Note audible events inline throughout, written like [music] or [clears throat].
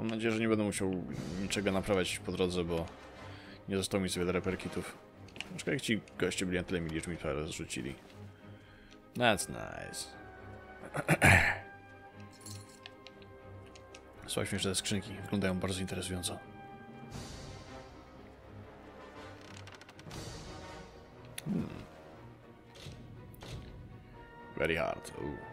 Mam nadzieję, że nie będę musiał niczego naprawiać po drodze, bo nie zostało mi zbyt wiele reperkitów. Aczkolwiek jak ci goście byli na tyle mili, że mi parę zrzucili. That's nice. [clears throat] Słuchaj, śmieszne te skrzynki. Wyglądają bardzo interesująco. Hmm. Very hard. Ooh.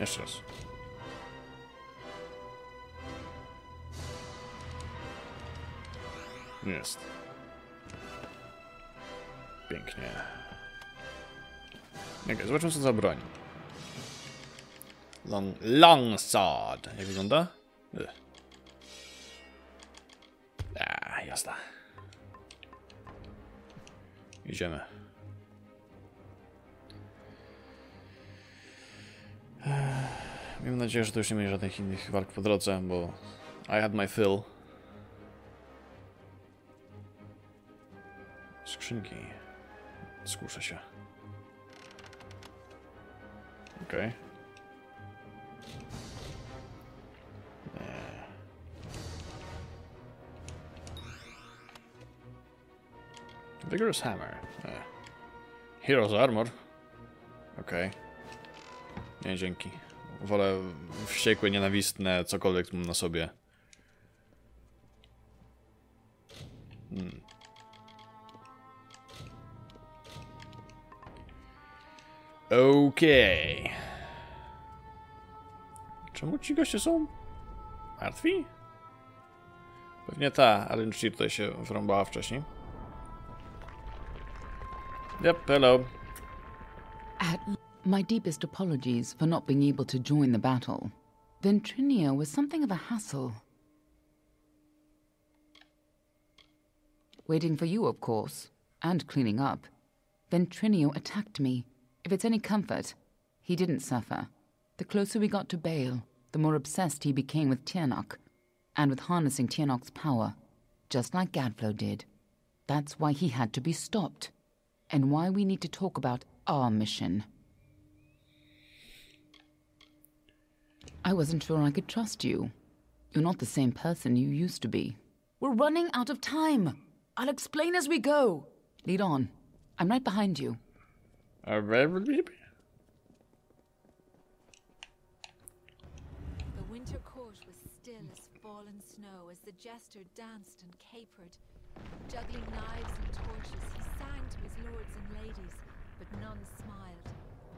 Jeszcze raz. Jest. Pięknie. Ok, zobaczmy co za broń. Long, long sword. Jak wygląda? Ugh. A, jasna. Idziemy. Mam nadzieję, że to już nie będzie żadnych innych walk po drodze, bo I had my fill. Skrzynki. Skuszę się. Okej. Okay. Vigorous Hammer. Nie. Heroes Armor. Okej. Okay. Nie, dzięki. Wolę wściekłe, nienawistne, cokolwiek mam na sobie. Hmm. Okej. Okay. Czemu ci goście są martwi? Pewnie ta, ale tutaj się wrąbała wcześniej. Yep, hello. My deepest apologies for not being able to join the battle. Ventrinia was something of a hassle. Waiting for you, of course, and cleaning up. Ventrinio attacked me. If it's any comfort, he didn't suffer. The closer we got to Bale, the more obsessed he became with Tiernok, and with harnessing Tiernok's power, just like Gadflow did. That's why he had to be stopped, and why we need to talk about our mission. I wasn't sure I could trust you. You're not the same person you used to be. We're running out of time. I'll explain as we go. Lead on. I'm right behind you. Uh, very- The winter court was still as fallen snow as the jester danced and capered. Juggling knives and torches, he sang to his lords and ladies, but none smiled.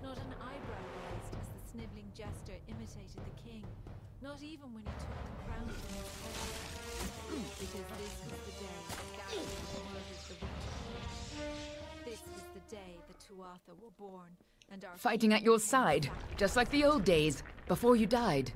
Not an eyebrow raised as the sniveling jester imitated the king. Not even when he took the crown from his head. Because this was the day that Gareth murdered the winter. This was the day the Tuatha were born, and our Fighting at your side, just like the old days, before you died.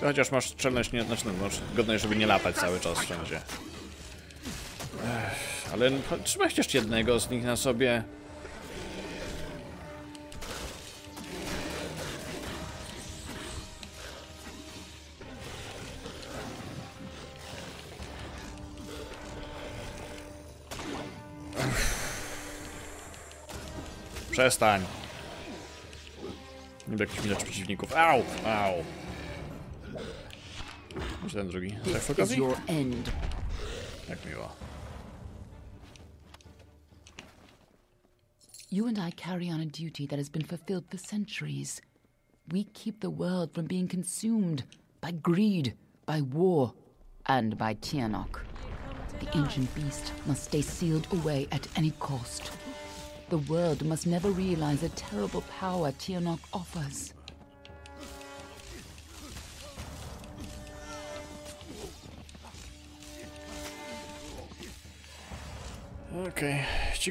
Chociaż masz czelność, nie, znaczy, no, godność, żeby nie latać cały czas wszędzie. Ech, ale no, trzeba chociaż jednego z nich na sobie. Przestań. Nie jakiś milacz przeciwników. Au! Au! Gdzie ten drugi? Tak przy is okazji? your end. Jak miło. You and I carry on a duty that has been fulfilled for centuries. We keep the world from being consumed by greed, by war, and by Tianok. The ancient beast must stay sealed away at any cost. The world must never realize the terrible power Tianok offers.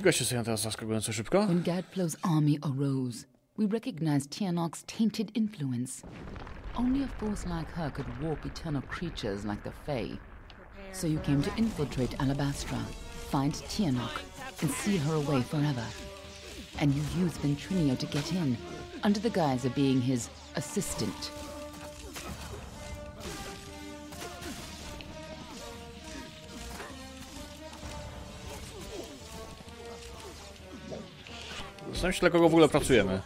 Goście są teraz zaskakująco szybko. When Gadflow's army arose, we recognized Tianok's tainted influence. Only a force like her could warp eternal creatures like the Fae. So you came to infiltrate Alabastra, find Tianok, and seal her away forever. And you used Ventrinio to get in, under the guise of being his assistant. Zastanawiam się, dla kogo w ogóle pracujemy.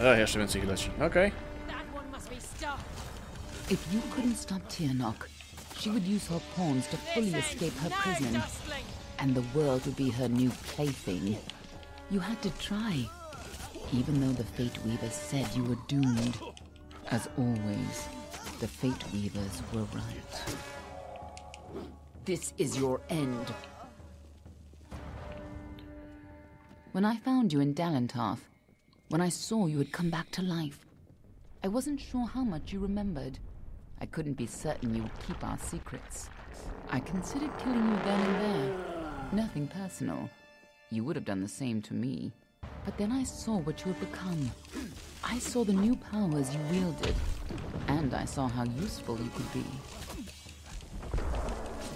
Ech, jeszcze więcej ich leci. Okej. If you couldn't stop Tianok, she would use her pawns to fully escape her prison, and the world would be her new plaything. You had to try, even though the Fate Weavers said you were doomed. As always, the Fate Weavers were right. This is your end. When I found you in Dalentarth, when I saw you had come back to life, I wasn't sure how much you remembered. I couldn't be certain you would keep our secrets. I considered killing you then and there. Nothing personal. You would have done the same to me. But then I saw what you had become. I saw the new powers you wielded. And I saw how useful you could be.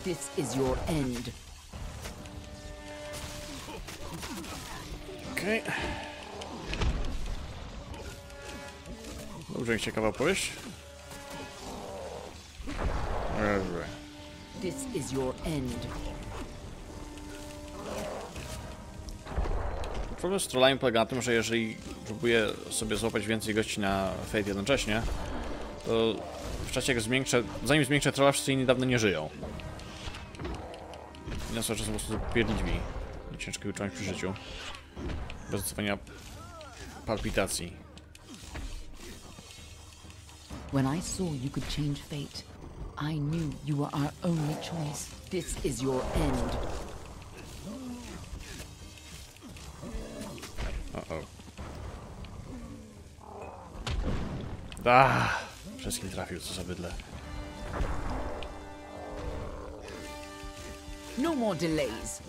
This is your end. Okej. Dobrze, ciekawa opowieść. Dobrze. This is your end. Problem z trollami polega na tym, że jeżeli próbuję sobie złapać więcej gości na Fate jednocześnie, to w czasie jak zmiękczę, zanim zmiękczę trolla, wszyscy inni dawno nie żyją. I na cały czas po prostu pierdliwi. Ciężko utrzymać przy życiu. Bez dostawania palpitacji. When I saw you could change fate, I knew you were our only choice. This is your end. Ah, wszystkim trafił, co za bydle. No more delays.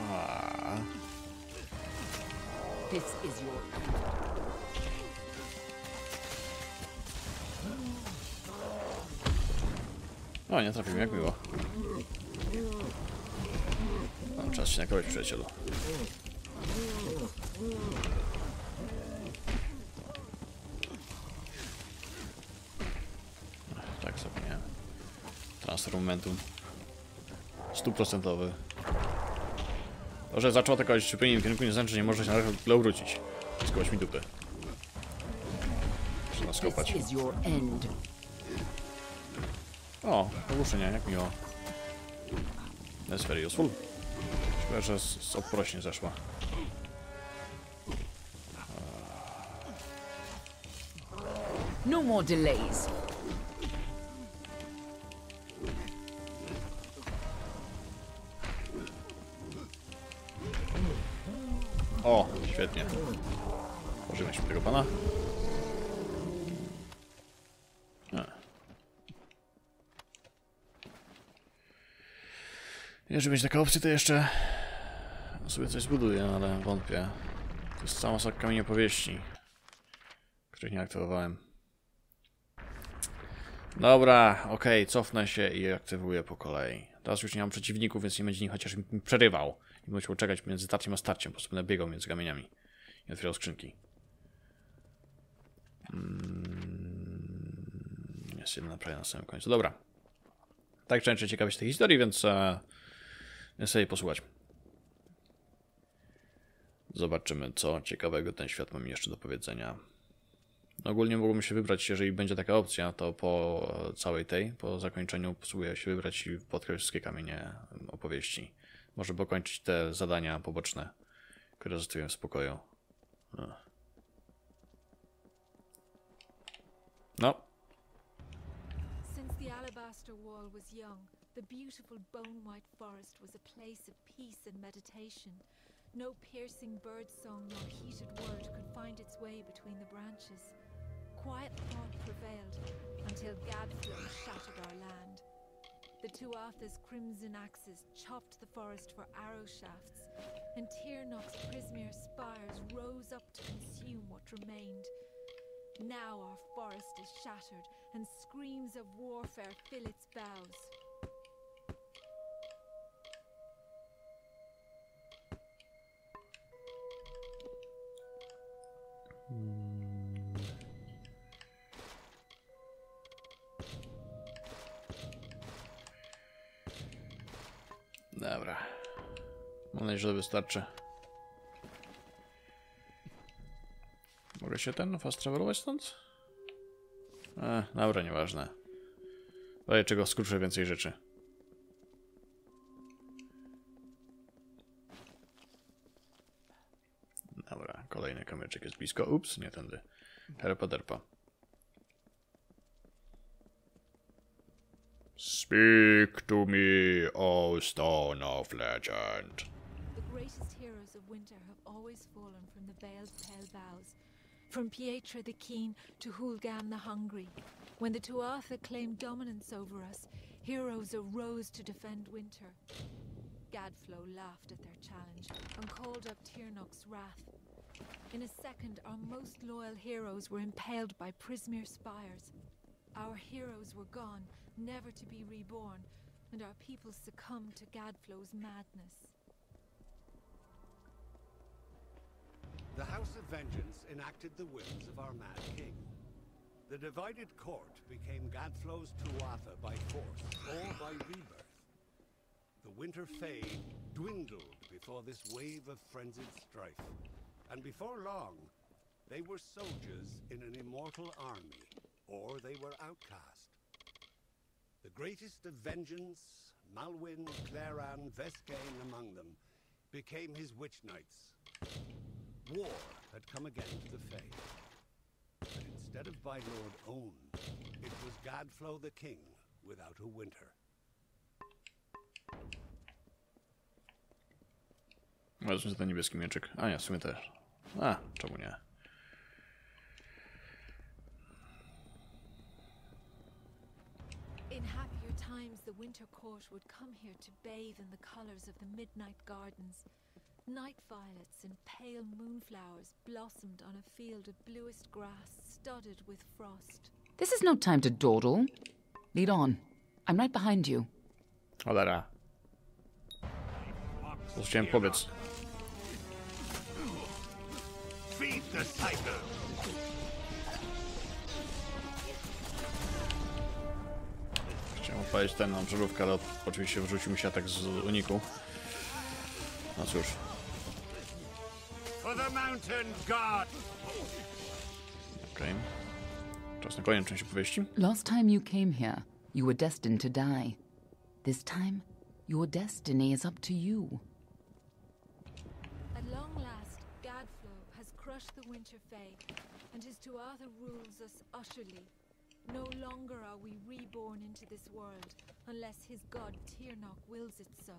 Ah. This is your. O, nie trafił, jak miło. Się nakroić, przyjacielu. Tak, zapomniałem. Transfer momentum. Stuprocentowy. To, że zaczął atakować w w kierunku nie znaczy, że nie może się na chwilę wrócić. Skołać mi dupy. Nas skopać. O, ogłuszenia, jak miło. That's very useful. Że z, z odprośnie zeszła. No more delays. O, świetnie. Pożyjmy się tego pana. Jeżeli będzie taka opcja, to jeszcze sobie coś zbuduję, ale wątpię. To jest cała masa kamieni opowieści, których nie aktywowałem. Dobra, okej, cofnę się i aktywuję po kolei. Teraz już nie mam przeciwników, więc nie będzie nikt chociaż mi przerywał. Nie musiał czekać między tarciem a starciem, po prostu będę biegał między kamieniami i otwierał skrzynki. Mm, jest jedna prawie na samym końcu. Dobra. Tak często ciekawe się tej historii, więc e, więc sobie posłuchać. Zobaczymy, co ciekawego ten świat ma mi jeszcze do powiedzenia. Ogólnie mógłbym się wybrać, jeżeli będzie taka opcja, to po całej tej, po zakończeniu posługuję się wybrać i podkreślić wszystkie kamienie opowieści. Może pokończyć te zadania poboczne, które zostawiłem w spokoju. No, Since the alabaster wall was young, the beautiful bone white forest was a place of peace and meditation. No piercing bird song nor heated word could find its way between the branches. Quiet thought prevailed. until Gadflow shattered our land. The Tuatha's crimson axes chopped the forest for arrow shafts, and Tiernock's Prismere spires rose up to consume what remained. Now our forest is shattered, and screams of warfare fill its boughs. Dobra. Mam nadzieję, że wystarczy. Mogę się ten fast travelować stąd? E, dobra, nieważne. Ale czego skrócę więcej rzeczy. Jest blisko. Ups, nie tędy. Herpa derpa. Speak to me, O Stone of Legend. The greatest heroes of winter have always fallen from the Vale's pale boughs. From Pietra the Keen to Hulgan the Hungry. When the Tuatha claimed dominance over us, heroes arose to defend winter. Gadflow laughed at their challenge and called up Tiernock's wrath. In a second, our most loyal heroes were impaled by Prismere spires. Our heroes were gone, never to be reborn, and our people succumbed to Gadflow's madness. The House of Vengeance enacted the wills of our mad king. The divided court became Gadflow's Tuatha by force or by rebirth. The Winter Fae dwindled before this wave of frenzied strife, and before long, they were soldiers in an immortal army, or they were outcast. The greatest of vengeance, Malwyn, Claran, Vescain among them, became his witch knights, War had come again to the Fae. But instead of by Lord Own, it was Gadflow the King without a winter. Wezmę ten niebieski mieczyk. A nie, w sumie też. Ah, a, czemu nie? In happier times, the winter court would come here to bathe in the colours of the midnight gardens. Night violets and pale moonflowers blossomed on a field of bluest grass studded with frost. This is no time to dawdle. Lead on. I'm right behind you. Cholera. Co chciałem powiedz. Feed the cycle! Chciałem upalić ten na żarówkę, ale oczywiście wrzucił mi się atak z uniku. No cóż. For the mountain god! Okej. Czas na kolejną część opowieści. Last time you came here, you were destined to die. This time, your destiny is up to you. Crushed the winter fae, and his Tuatha rules us utterly. No longer are we reborn into this world, unless his god Tiernock wills it so.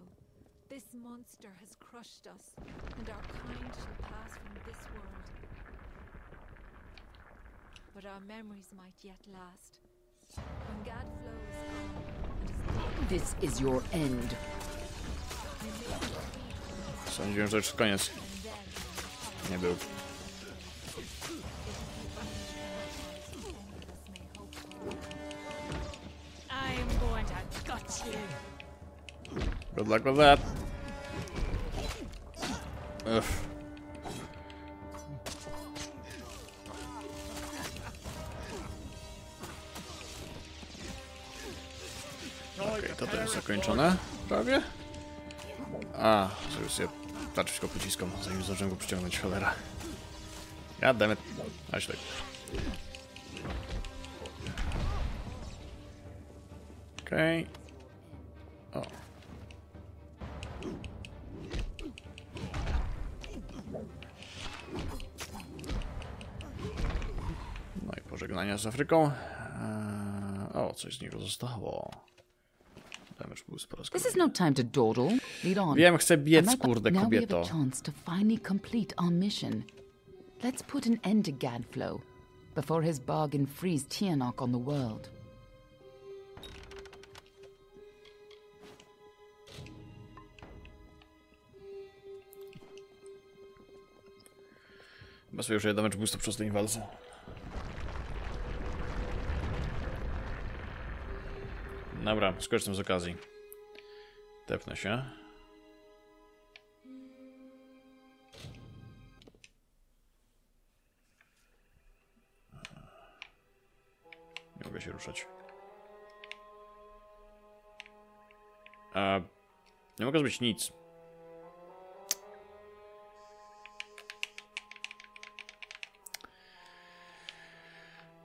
This monster has crushed us, and our kind shall pass from this world. But our memories might yet last. When Gadflow is gone, and his dead, This is your end. I may be free Sądziłem, że już koniec. and then Nie był. Good luck with that. Ugh. Okej, to to jest zakończone. Prawie? A, żeby sobie patrzeć go pociskom, zanim zdążyłem go przyciągnąć, cholera. Goddammit. Aś tak. Okej. O. z Afryką. Eee, o, coś z niego zostało. This is no time to dawdle. Lead on. Wiem, chcę biec, kurde, kobieto. Now we have a chance to finally complete our mission. Let's put an end to Gadflow before his bargain frees Tianok on the world. Chyba już jeden mecz był w walce. Dobra, skorzystam z okazji. Tepnę się. Nie mogę się ruszać. A, nie mogę zrobić nic.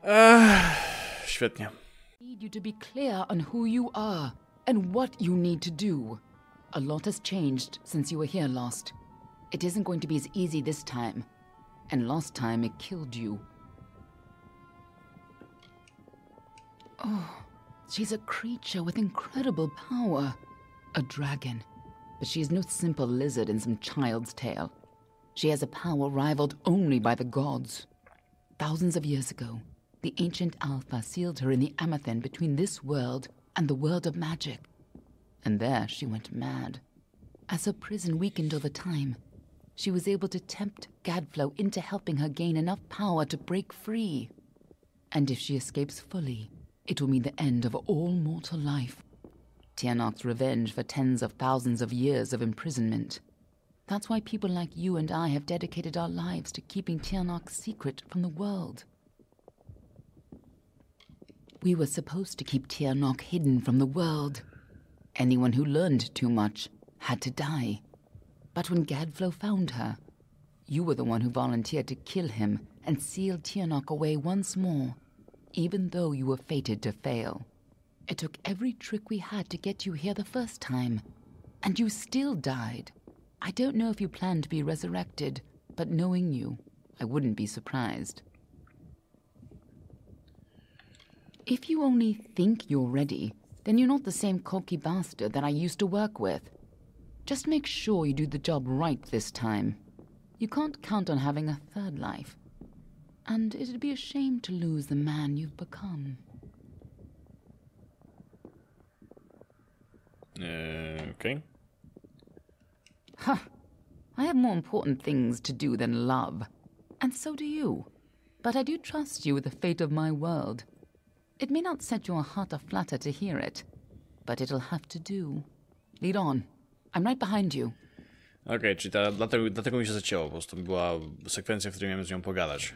Ech, świetnie. You to be clear on who you are and what you need to do. A lot has changed since you were here last. It isn't going to be as easy this time. And last time it killed you. Oh, she's a creature with incredible power. A dragon. But she is no simple lizard in some child's tale. She has a power rivaled only by the gods. Thousands of years ago, the ancient Alpha sealed her in the Amethyst between this world and the world of magic. And there she went mad. As her prison weakened over time, she was able to tempt Gadflow into helping her gain enough power to break free. And if she escapes fully, it will mean the end of all mortal life. Tianok's revenge for tens of thousands of years of imprisonment. That's why people like you and I have dedicated our lives to keeping Tianok's secret from the world. We were supposed to keep Tianok hidden from the world. Anyone who learned too much had to die. But when Gadflow found her, you were the one who volunteered to kill him and seal Tianok away once more, even though you were fated to fail. It took every trick we had to get you here the first time, and you still died. I don't know if you plan to be resurrected, but knowing you, I wouldn't be surprised. If you only think you're ready, then you're not the same cocky bastard that I used to work with. Just make sure you do the job right this time. You can't count on having a third life. And it'd be a shame to lose the man you've become. Eee, Okej. I have more important things to do than love. And so do you. But I do trust you with the fate of my world. It may not set your heart aflutter to hear it, but it'll have to do. Lead on. I'm right behind you. Okej, czyli ta, dlatego, dlatego mi się zacięło, po prostu była sekwencja, w której miałem z nią pogadać.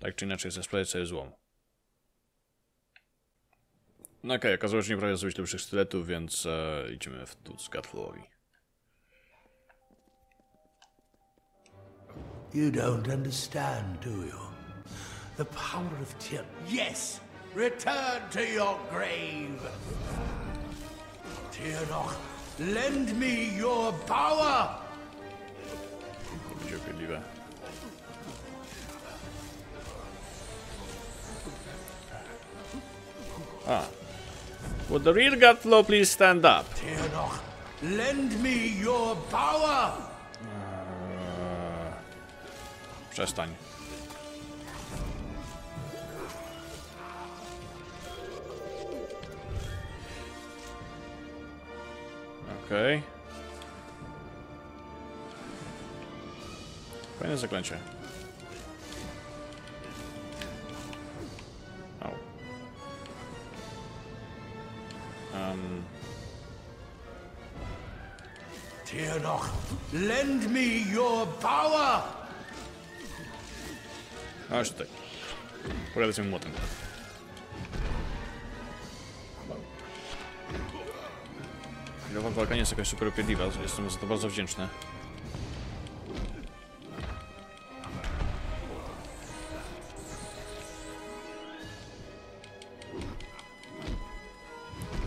Tak czy inaczej, chcę sprawdzić sobie złom. No okej, okazało się, że nie prawie zrobić lepszych sztyletów, więc e, idziemy w tu z Gatflowowi. You don't understand, do you? The power of Tyr. Yes! Return to your grave! Tyrnach, lend me your power! To będzie upierdliwe. Would the real Gatflow please stand up? Tyrnach, lend me your power! Ah. Przestań. Okej. Fajne zaklęcie. Au. Um, Tyrnach, lend me your power! Aż tutaj. Pojadę z młotem. Chwilowa walka nie jest jakaś super upierdliwa, jestem za to bardzo wdzięczny.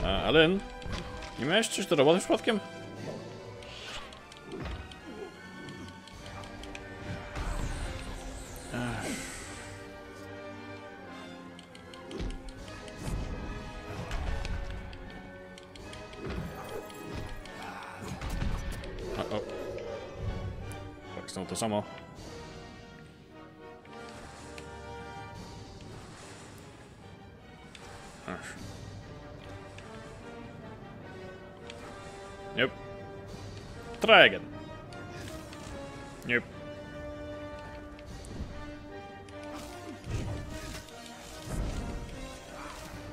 A, Alen? Nie miałeś coś do roboty przypadkiem? samo. Ach. Yep. Try again. Yep.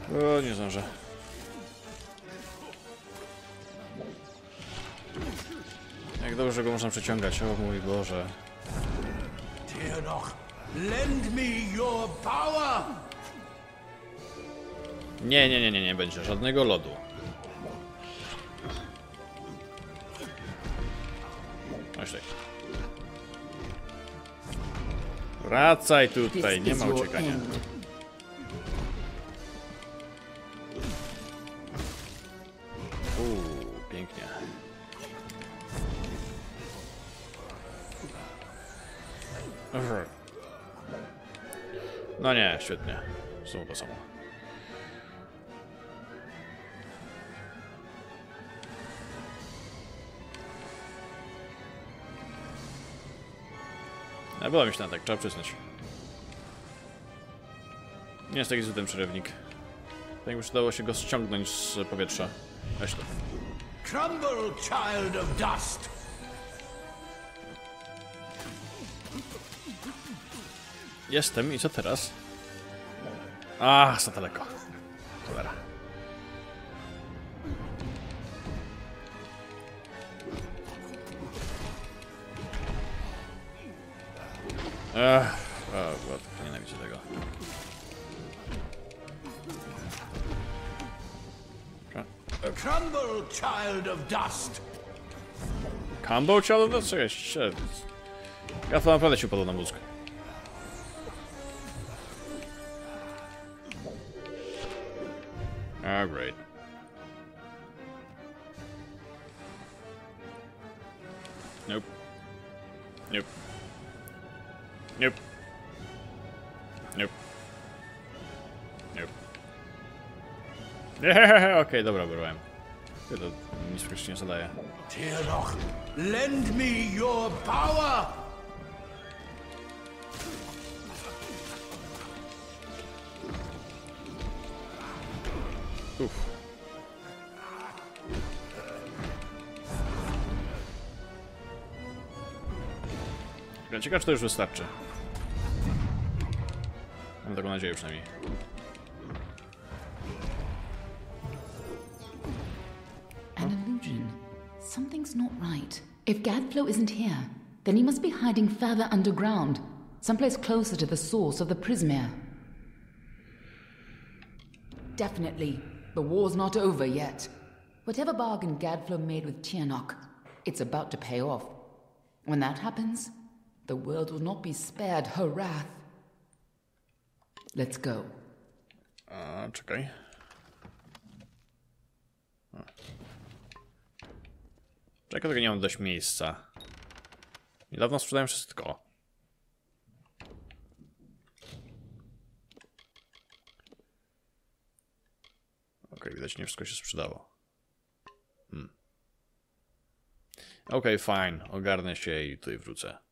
O, nie zdążę. Dobrze go można przeciągać, o mój Boże. Tirnoch, lend me your power! Nie, nie, nie, nie, nie będzie żadnego lodu. Chodź tutaj. Wracaj tutaj, nie ma uciekania. Uuu, pięknie. No nie, świetnie. Znowu to samo. A było mi się na tak, trzeba przyznać. Nie jest taki zły ten przerywnik. Tak jakby się dało się go ściągnąć z powietrza. Weź to. Crumble, child of dust! Jestem i co teraz? A, za daleko. Cholera. Ech, o, God, nienawidzę tego. Crumble, child of dust! Combo ciało? No czekaj, się. Ja to naprawdę się upadł na mózg. Nope. Nope. Nope. [laughs] Okej, okay, dobra, byłem. To nic praktycznie nie zadaje. Tirnoch, lend me your power! Uff. Ja ciekaw, czy to już wystarczy. Taką nadzieję przynajmniej. An illusion. Something's not right. If Gadflow isn't here, then he must be hiding further underground, someplace closer to the source of the Prismere. Definitely. The war's not over yet. Whatever bargain Gadflow made with Tiernok, it's about to pay off. When that happens, the world will not be spared her wrath. Let's go. A, czekaj. Czekaj, tego nie mam dość miejsca. Niedawno sprzedałem wszystko. Okej, widać nie wszystko się sprzedało. Hmm. Okej, fine. Ogarnę się i tutaj wrócę.